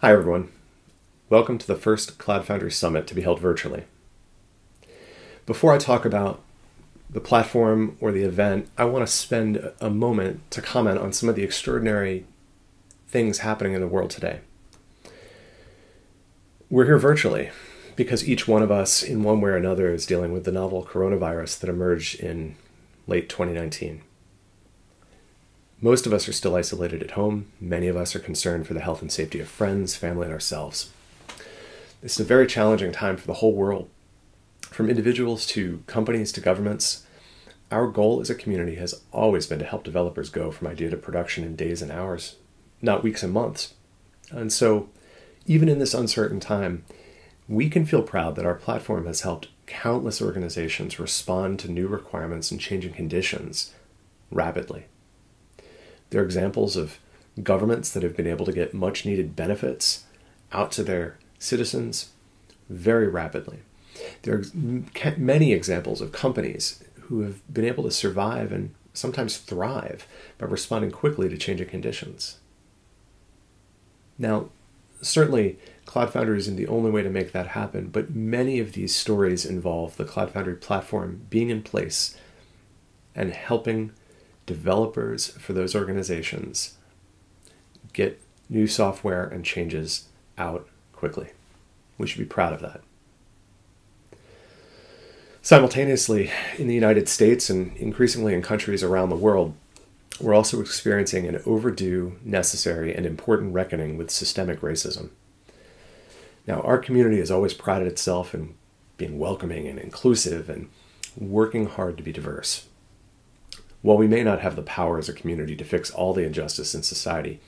Hi, everyone. Welcome to the first Cloud Foundry Summit to be held virtually. Before I talk about the platform or the event, I want to spend a moment to comment on some of the extraordinary things happening in the world today. We're here virtually because each one of us, in one way or another, is dealing with the novel coronavirus that emerged in late 2019. Most of us are still isolated at home. Many of us are concerned for the health and safety of friends, family, and ourselves. This is a very challenging time for the whole world. From individuals to companies to governments, our goal as a community has always been to help developers go from idea to production in days and hours, not weeks and months. And so, even in this uncertain time, we can feel proud that our platform has helped countless organizations respond to new requirements and changing conditions rapidly. There are examples of governments that have been able to get much needed benefits out to their citizens very rapidly. There are many examples of companies who have been able to survive and sometimes thrive by responding quickly to changing conditions. Now, certainly, Cloud Foundry isn't the only way to make that happen, but many of these stories involve the Cloud Foundry platform being in place and helping developers for those organizations get new software and changes out quickly. We should be proud of that. Simultaneously, in the United States and increasingly in countries around the world, we're also experiencing an overdue, necessary, and important reckoning with systemic racism. Now, our community has always prided itself in being welcoming and inclusive and working hard to be diverse. While we may not have the power as a community to fix all the injustice in society,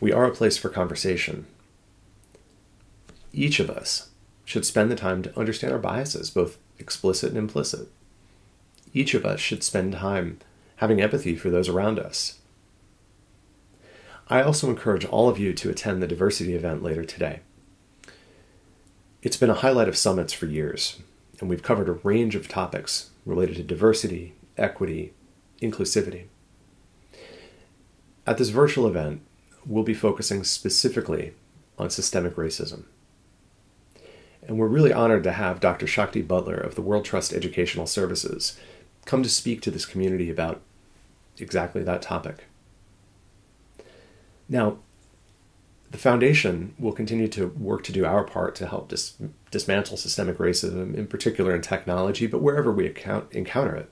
we are a place for conversation. Each of us should spend the time to understand our biases, both explicit and implicit. Each of us should spend time having empathy for those around us. I also encourage all of you to attend the diversity event later today. It's been a highlight of summits for years, and we've covered a range of topics related to diversity, equity, inclusivity. At this virtual event, we'll be focusing specifically on systemic racism. And we're really honored to have Dr. Shakti Butler of the World Trust Educational Services come to speak to this community about exactly that topic. Now, the foundation will continue to work to do our part to help dis- dismantle systemic racism, in particular in technology, but wherever we account- encounter it.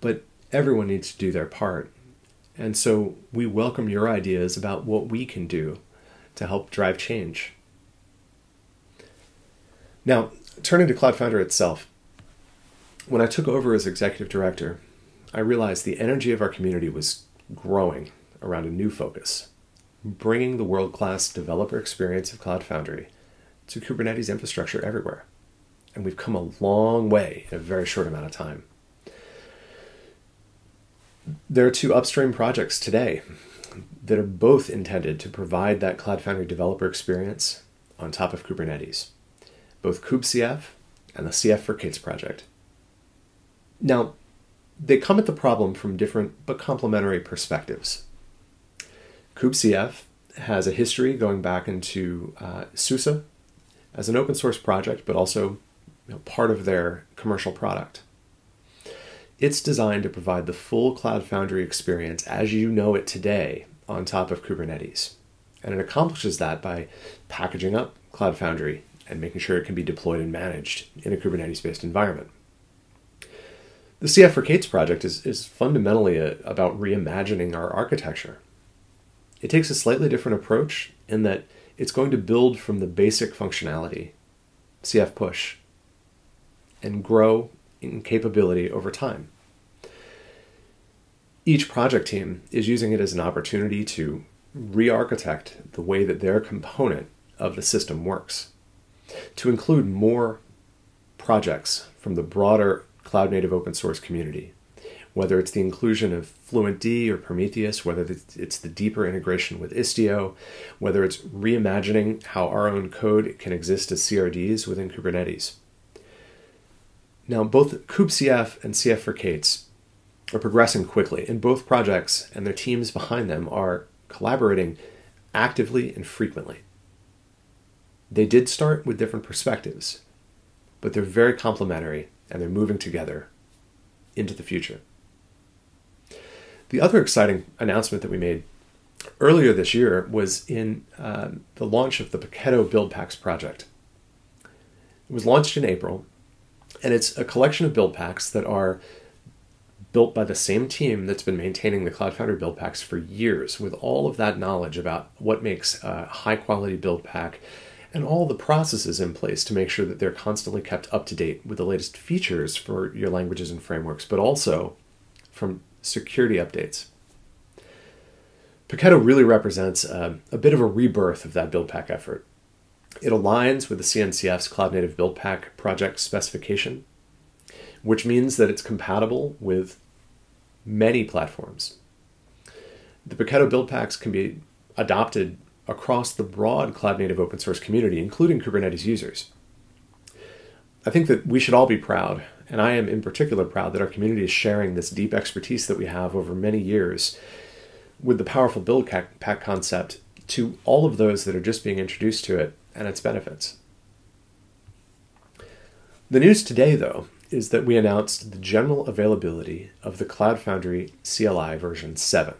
But everyone needs to do their part. And so we welcome your ideas about what we can do to help drive change. Now, turning to Cloud Foundry itself, when I took over as executive director, I realized the energy of our community was growing around a new focus bringing the world class developer experience of Cloud Foundry to Kubernetes infrastructure everywhere. And we've come a long way in a very short amount of time. There are two upstream projects today that are both intended to provide that Cloud Foundry developer experience on top of Kubernetes both kubecf and the CF for K8s project. Now, they come at the problem from different but complementary perspectives. kubecf has a history going back into uh, SUSE as an open source project, but also you know, part of their commercial product. It's designed to provide the full Cloud Foundry experience as you know it today on top of Kubernetes. And it accomplishes that by packaging up Cloud Foundry and making sure it can be deployed and managed in a Kubernetes based environment. The CF for K8s project is, is fundamentally a, about reimagining our architecture. It takes a slightly different approach in that it's going to build from the basic functionality, CF push, and grow in capability over time. Each project team is using it as an opportunity to re architect the way that their component of the system works to include more projects from the broader cloud native open source community, whether it's the inclusion of FluentD or Prometheus, whether it's the deeper integration with Istio, whether it's reimagining how our own code can exist as CRDs within Kubernetes. Now, both kubecf and CF for K8s are progressing quickly, and both projects and their teams behind them are collaborating actively and frequently. They did start with different perspectives, but they're very complementary and they're moving together into the future. The other exciting announcement that we made earlier this year was in uh, the launch of the Paketo Build Packs project. It was launched in April, and it's a collection of build packs that are built by the same team that's been maintaining the Cloud Foundry build packs for years, with all of that knowledge about what makes a high quality build pack and all the processes in place to make sure that they're constantly kept up to date with the latest features for your languages and frameworks, but also from security updates. Paketo really represents a, a bit of a rebirth of that build pack effort. It aligns with the CNCF's Cloud Native Build Pack project specification, which means that it's compatible with many platforms. The Paketo build packs can be adopted across the broad cloud native open source community, including Kubernetes users. I think that we should all be proud, and I am in particular proud that our community is sharing this deep expertise that we have over many years with the powerful build pack concept to all of those that are just being introduced to it and its benefits. The news today, though, is that we announced the general availability of the Cloud Foundry CLI version 7.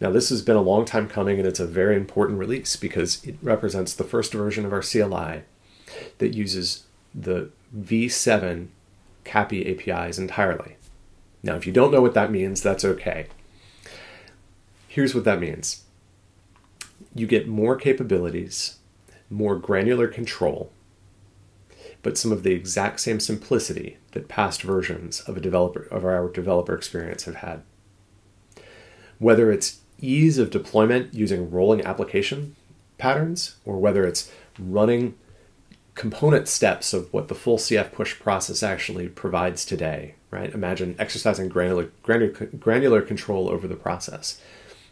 Now, this has been a long time coming and it's a very important release because it represents the first version of our CLI that uses the V7 CAPI APIs entirely. Now, if you don't know what that means, that's okay. Here's what that means you get more capabilities, more granular control, but some of the exact same simplicity that past versions of a developer of our developer experience have had. Whether it's ease of deployment using rolling application patterns, or whether it's running component steps of what the full CF push process actually provides today, right? Imagine exercising granular, granular, granular control over the process.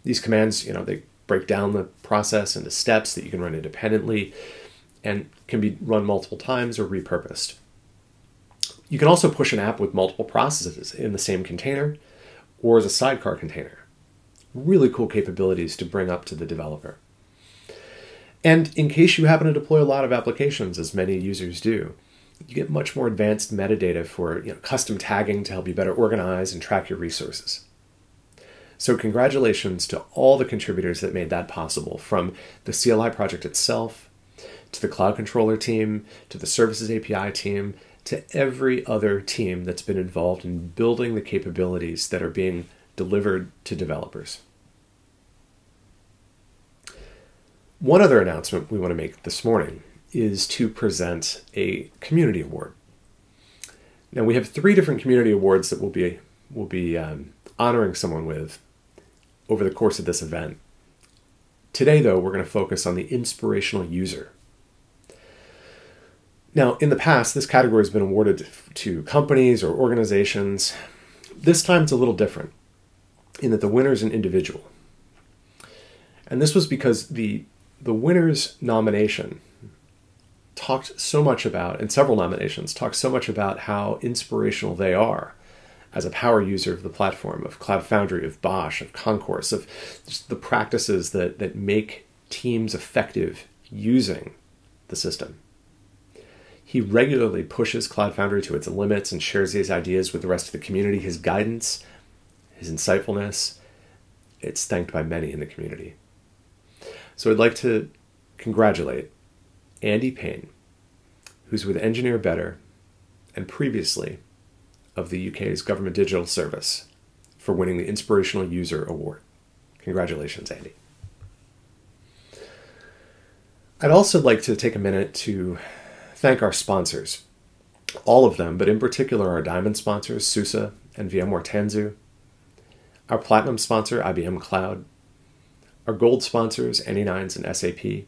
These commands, you know, they break down the process into steps that you can run independently and can be run multiple times or repurposed. You can also push an app with multiple processes in the same container or as a sidecar container. Really cool capabilities to bring up to the developer. And in case you happen to deploy a lot of applications, as many users do, you get much more advanced metadata for you know, custom tagging to help you better organize and track your resources. So, congratulations to all the contributors that made that possible, from the CLI project itself, to the Cloud Controller team, to the Services API team, to every other team that's been involved in building the capabilities that are being delivered to developers. One other announcement we want to make this morning is to present a community award. Now we have three different community awards that we'll be we'll be um, honoring someone with over the course of this event. Today, though, we're going to focus on the inspirational user. Now, in the past, this category has been awarded to companies or organizations. This time it's a little different in that the winner is an individual. And this was because the, the winner's nomination talked so much about, and several nominations talked so much about how inspirational they are as a power user of the platform, of Cloud Foundry, of BOSH, of Concourse, of just the practices that, that make teams effective using the system. He regularly pushes Cloud Foundry to its limits and shares these ideas with the rest of the community. His guidance, his insightfulness, it's thanked by many in the community. So I'd like to congratulate Andy Paine, who's with Engineer Better and previously of the UK's Government Digital Service for winning the Inspirational User Award. Congratulations, Andy. I'd also like to take a minute to thank our sponsors, all of them, but in particular our diamond sponsors, SUSE and VMware Tanzu, our platinum sponsor, IBM Cloud, our gold sponsors, anynines and SAP.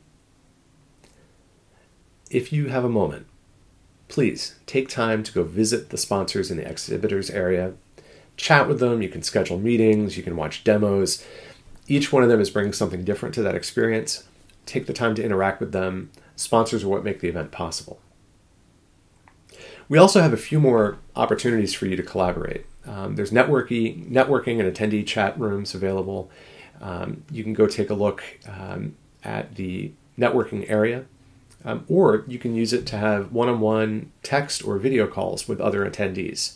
If you have a moment, please take time to go visit the sponsors in the exhibitors area, chat with them. You can schedule meetings, you can watch demos. Each one of them is bringing something different to that experience. Take the time to interact with them. Sponsors are what make the event possible. We also have a few more opportunities for you to collaborate. Um, there's networking, networking and attendee chat rooms available. Um, you can go take a look um, at the networking area Um, or you can use it to have one on one text or video calls with other attendees.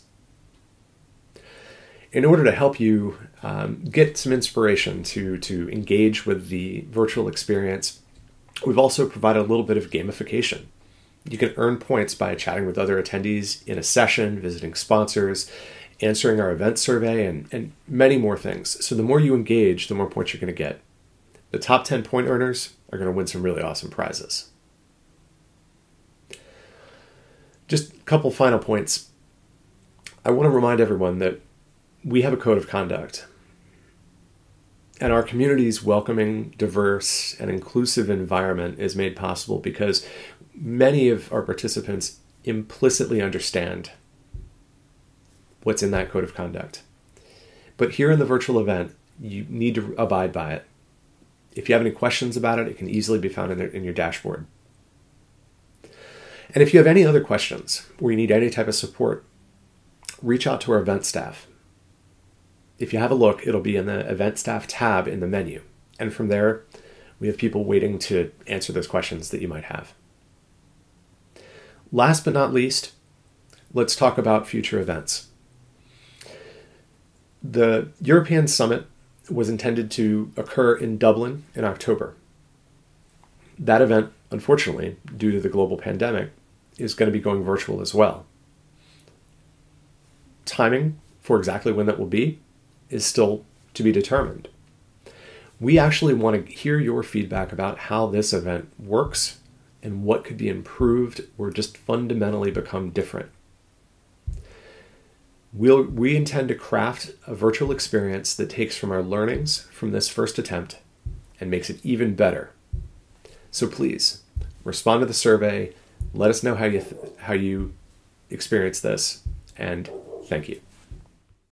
In order to help you um, get some inspiration to, to engage with the virtual experience, we've also provided a little bit of gamification. You can earn points by chatting with other attendees in a session, visiting sponsors, answering our event survey, and, and many more things. So the more you engage, the more points you're going to get. The top 10 point earners are going to win some really awesome prizes. Just a couple final points. I want to remind everyone that we have a code of conduct. And our community's welcoming, diverse, and inclusive environment is made possible because many of our participants implicitly understand what's in that code of conduct. But here in the virtual event, you need to abide by it. If you have any questions about it, it can easily be found in, in your dashboard. And if you have any other questions or you need any type of support, reach out to our event staff. If you have a look, it'll be in the event staff tab in the menu. And from there, we have people waiting to answer those questions that you might have. Last but not least, let's talk about future events. The European Summit was intended to occur in Dublin in October. That event, unfortunately, due to the global pandemic, is going to be going virtual as well. Timing for exactly when that will be is still to be determined. We actually want to hear your feedback about how this event works and what could be improved or just fundamentally become different. We'll, we intend to craft a virtual experience that takes from our learnings from this first attempt and makes it even better. So please respond to the survey, let us know how you th- how you experience this, and thank you.